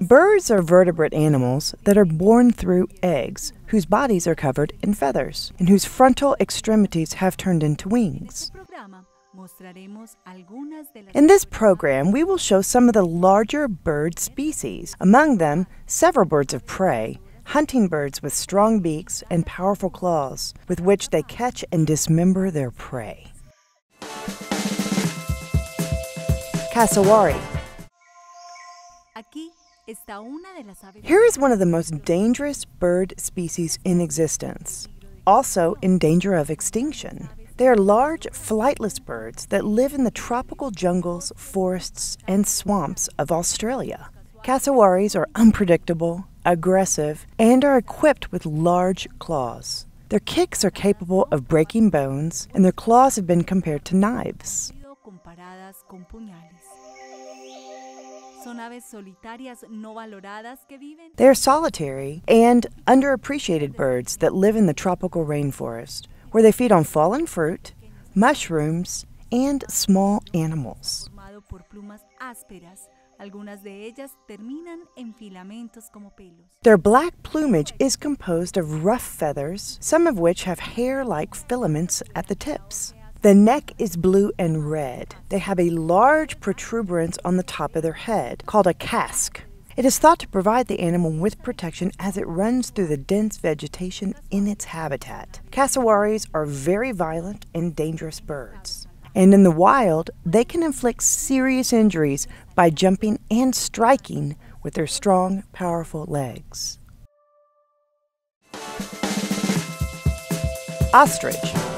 Birds are vertebrate animals that are born through eggs, whose bodies are covered in feathers, and whose frontal extremities have turned into wings. programa mostraremos algunas de las In this program, we will show some of the larger bird species, among them several birds of prey, hunting birds with strong beaks and powerful claws, with which they catch and dismember their prey. Cassowary. Here is one of the most dangerous bird species in existence, also in danger of extinction. They are large, flightless birds that live in the tropical jungles, forests, and swamps of Australia. Cassowaries are unpredictable, aggressive, and are equipped with large claws. Their kicks are capable of breaking bones, and their claws have been compared to knives. Son aves solitarias no valoradas que viven They are solitary and underappreciated birds that live in the tropical rainforest, where they feed on fallen fruit, mushrooms, and small animals. formado por plumas ásperas. Algunas de ellas terminan en filamentos como pelos. Their black plumage is composed of rough feathers, some of which have hair like filaments at the tips. The neck is blue and red. They have a large protuberance on the top of their head, called a casque. It is thought to provide the animal with protection as it runs through the dense vegetation in its habitat. Cassowaries are very violent and dangerous birds. And in the wild, they can inflict serious injuries by jumping and striking with their strong, powerful legs. Ostrich.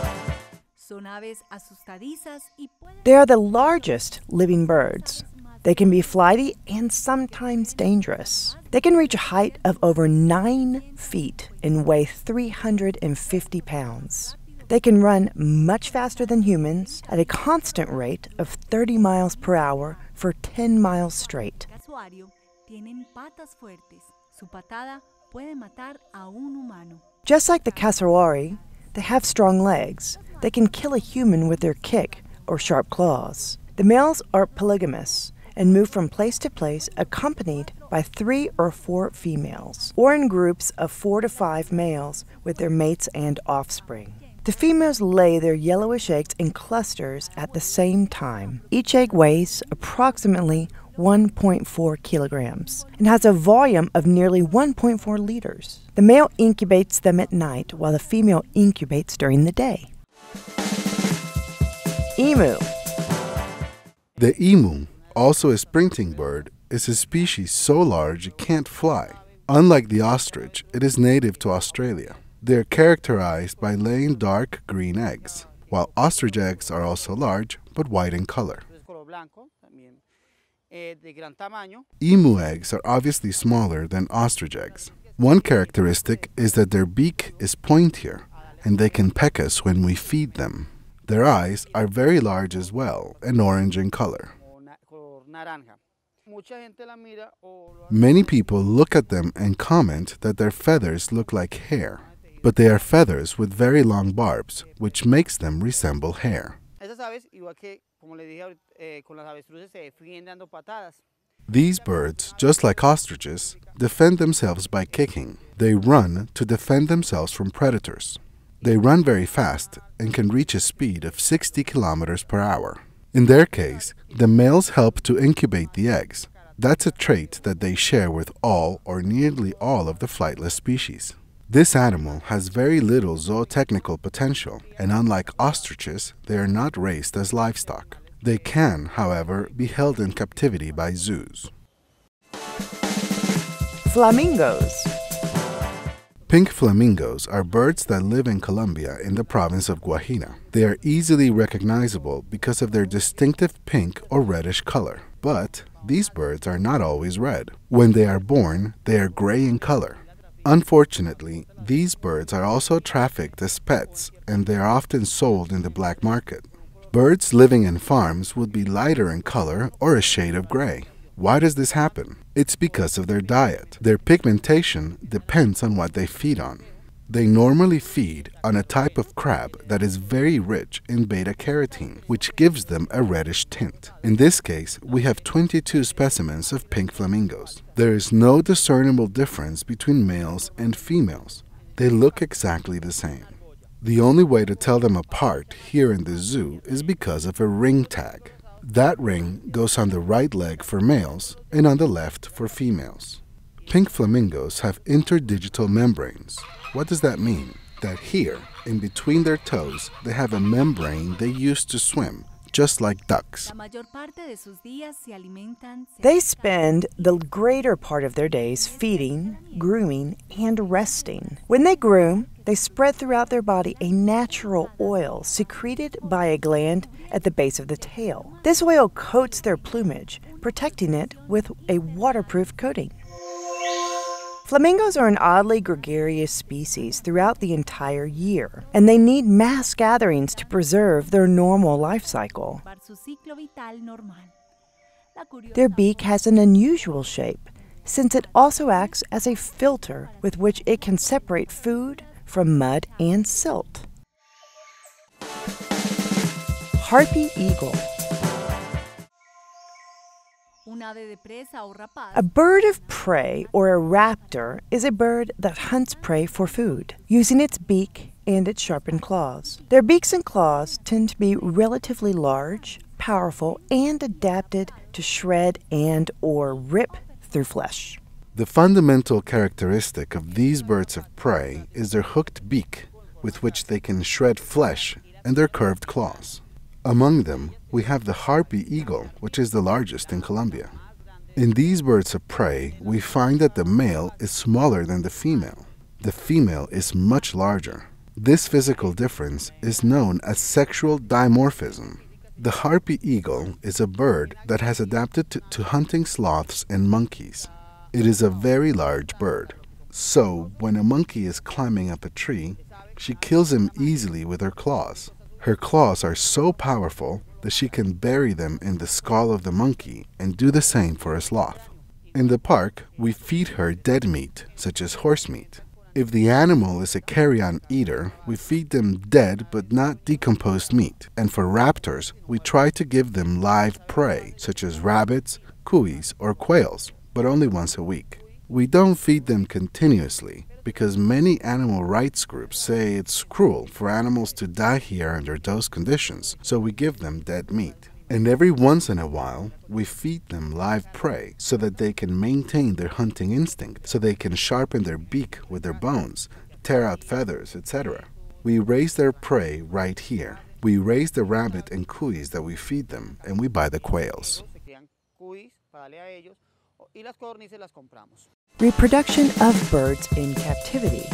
Son aves asustadizas y pueden They are the largest living birds. They can be flighty and sometimes dangerous. They can reach a height of over 9 feet and weigh 350 pounds. They can run much faster than humans at a constant rate of 30 miles per hour for 10 miles straight. casuario tienen patas fuertes. Su patada puede matar a un humano. Just like the cassowary, they have strong legs. They can kill a human with their kick or sharp claws. The males are polygamous and move from place to place accompanied by three or four females, or in groups of four to five males with their mates and offspring. The females lay their yellowish eggs in clusters at the same time. Each egg weighs approximately 1.4 kilograms and has a volume of nearly 1.4 liters. The male incubates them at night while the female incubates during the day. Emu. The emu, also a sprinting bird, is a species so large it can't fly. Unlike the ostrich, it is native to Australia. They are characterized by laying dark green eggs, while ostrich eggs are also large but white in color. Eh, Emu eggs are obviously smaller than ostrich eggs. One characteristic is that their beak is pointier, and they can peck us when we feed them. Their eyes are very large as well and orange in color. o na- color naranja. Mucha gente la mira o lo Many people look at them and comment that their feathers look like hair, but they are feathers with very long barbs, which makes them resemble hair. Esas aves, igual que, como dije eh, con las avestruces, se defienden dando patadas. These birds, just like ostriches, defend themselves by kicking. They run to defend themselves from predators. They run very fast and can reach a speed of 60 kilometers per hour. In their case, the males help to incubate the eggs. That's a trait that they share with all or nearly all of the flightless species. This animal has very little zootechnical potential, and unlike ostriches, they are not raised as livestock. They can, however, be held in captivity by zoos. Flamingos. Pink flamingos are birds that live in Colombia in the province of Guajira. They are easily recognizable because of their distinctive pink or reddish color. But these birds are not always red. When they are born, they are gray in color. Unfortunately, these birds are also trafficked as pets and they are often sold in the black market. Birds living in farms would be lighter in color or a shade of gray. Why does this happen? It's because of their diet. Their pigmentation depends on what they feed on. They normally feed on a type of crab that is very rich in beta carotene, which gives them a reddish tint. In this case, we have 22 specimens of pink flamingos. There is no discernible difference between males and females. They look exactly the same. The only way to tell them apart here in the zoo is because of a ring tag. That ring goes on the right leg for males and on the left for females. Pink flamingos have interdigital membranes. What does that mean? That here, in between their toes, they have a membrane they use to swim, just like ducks. La mayor parte de sus días se alimentan. They spend the greater part of their days feeding, grooming, and resting. When they groom, they spread throughout their body a natural oil secreted by a gland at the base of the tail. This oil coats their plumage, protecting it with a waterproof coating. Flamingos are an oddly gregarious species throughout the entire year, and they need mass gatherings to preserve their normal life cycle. Para su ciclo vital normal. La curiosa Their beak has an unusual shape, since it also acts as a filter with which it can separate food from mud and silt. Harpy eagle. A bird of prey or a raptor is a bird that hunts prey for food, using its beak and its sharpened claws. Their beaks and claws tend to be relatively large, powerful, and adapted to shred and or rip through flesh. The fundamental characteristic of these birds of prey is their hooked beak, with which they can shred flesh, and their curved claws. Among them, we have the harpy eagle, which is the largest in Colombia. In these birds of prey, we find that the male is smaller than the female. The female is much larger. This physical difference is known as sexual dimorphism. The harpy eagle is a bird that has adapted to, to hunting sloths and monkeys. It is a very large bird. So, when a monkey is climbing up a tree, she kills him easily with her claws. Her claws are so powerful that she can bury them in the skull of the monkey and do the same for a sloth. In the park, we feed her dead meat, such as horse meat. If the animal is a carrion eater, we feed them dead but not decomposed meat. And for raptors, we try to give them live prey, such as rabbits, cuys, or quails, but only once a week. We don't feed them continuously because many animal rights groups say it's cruel for animals to die here under those conditions, so we give them dead meat. And every once in a while, we feed them live prey so that they can maintain their hunting instinct, so they can sharpen their beak with their bones, tear out feathers, etc. We raise their prey right here. We raise the rabbit and cuys that we feed them, and we buy the quails. Reproduction of birds in captivity.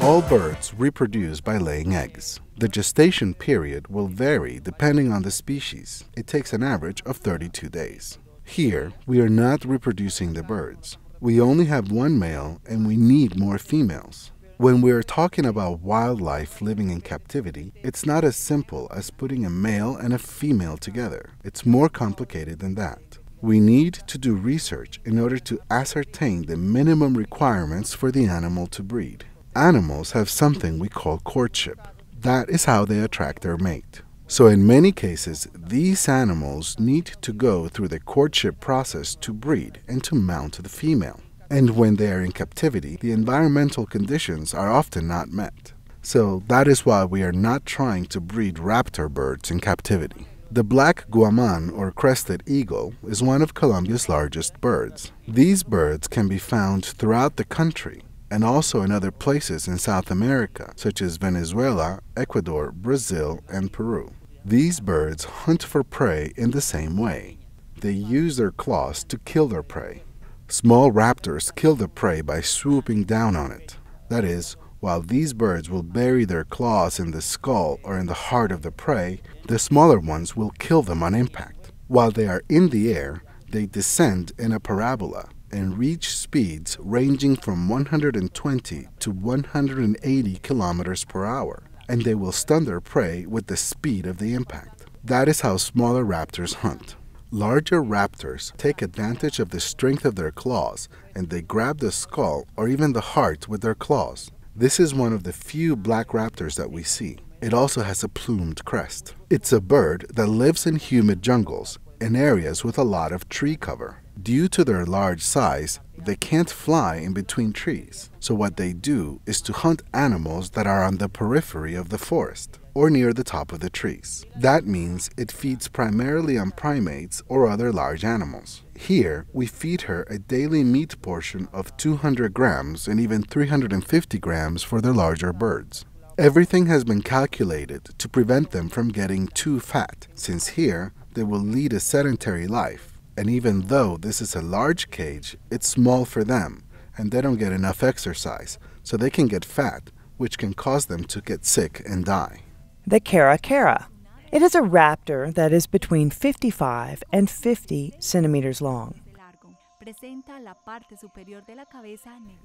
All birds reproduce by laying eggs. The gestation period will vary depending on the species. It takes an average of 32 days. Here, we are not reproducing the birds. We only have one male and we need more females. When we are talking about wildlife living in captivity, it's not as simple as putting a male and a female together. It's more complicated than that. We need to do research in order to ascertain the minimum requirements for the animal to breed. Animals have something we call courtship. That is how they attract their mate. So, in many cases, these animals need to go through the courtship process to breed and to mount the female. And when they are in captivity, the environmental conditions are often not met. So, that is why we are not trying to breed raptor birds in captivity. The black guaman or crested eagle is one of Colombia's largest birds. These birds can be found throughout the country and also in other places in South America, such as Venezuela, Ecuador, Brazil, and Peru. These birds hunt for prey in the same way. They use their claws to kill their prey. Small raptors kill the prey by swooping down on it. That is, while these birds will bury their claws in the skull or in the heart of the prey, the smaller ones will kill them on impact. While they are in the air, they descend in a parabola and reach speeds ranging from 120 to 180 kilometers per hour, and they will stun their prey with the speed of the impact. That is how smaller raptors hunt. Larger raptors take advantage of the strength of their claws and they grab the skull or even the heart with their claws. This is one of the few black raptors that we see. It also has a plumed crest. It's a bird that lives in humid jungles in areas with a lot of tree cover. Due to their large size, they can't fly in between trees. So what they do is to hunt animals that are on the periphery of the forest or near the top of the trees. That means it feeds primarily on primates or other large animals. Here, we feed her a daily meat portion of 200 grams and even 350 grams for the larger birds. Everything has been calculated to prevent them from getting too fat, since here they will lead a sedentary life. And even though this is a large cage, it's small for them, and they don't get enough exercise, so they can get fat, which can cause them to get sick and die. The caracara. It is a raptor that is between 55 and 50 centimeters long.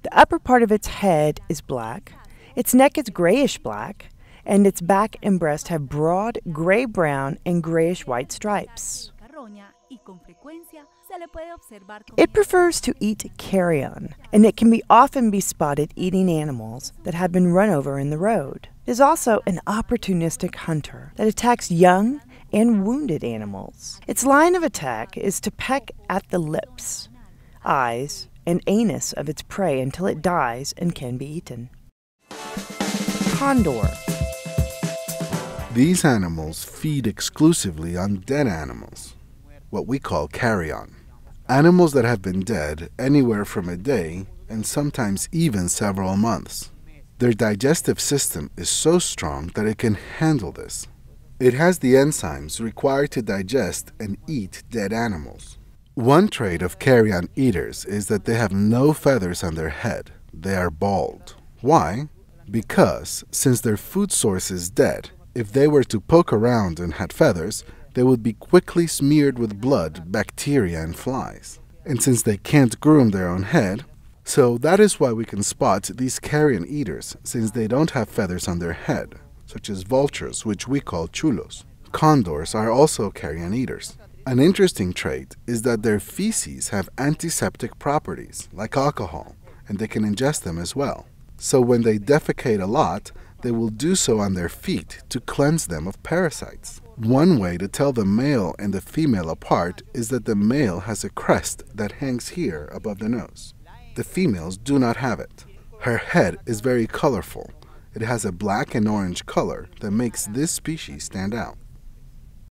The upper part of its head is black, its neck is grayish black, and its back and breast have broad gray brown and grayish white stripes. It prefers to eat carrion, and it can be often be spotted eating animals that have been run over in the road. It is also an opportunistic hunter that attacks young and wounded animals. Its line of attack is to peck at the lips, eyes, and anus of its prey until it dies and can be eaten. Condor. These animals feed exclusively on dead animals, what we call carrion. Animals that have been dead anywhere from a day and sometimes even several months. Their digestive system is so strong that it can handle this. It has the enzymes required to digest and eat dead animals. One trait of carrion eaters is that they have no feathers on their head. They are bald. Why? Because, since their food source is dead, if they were to poke around and had feathers, they would be quickly smeared with blood, bacteria, and flies. And since they can't groom their own head, so that is why we can spot these carrion eaters, since they don't have feathers on their head, such as vultures, which we call chulos. Condors are also carrion eaters. An interesting trait is that their feces have antiseptic properties, like alcohol, and they can ingest them as well. So when they defecate a lot, they will do so on their feet to cleanse them of parasites. One way to tell the male and the female apart is that the male has a crest that hangs here above the nose. The females do not have it. Her head is very colorful. It has a black and orange color that makes this species stand out.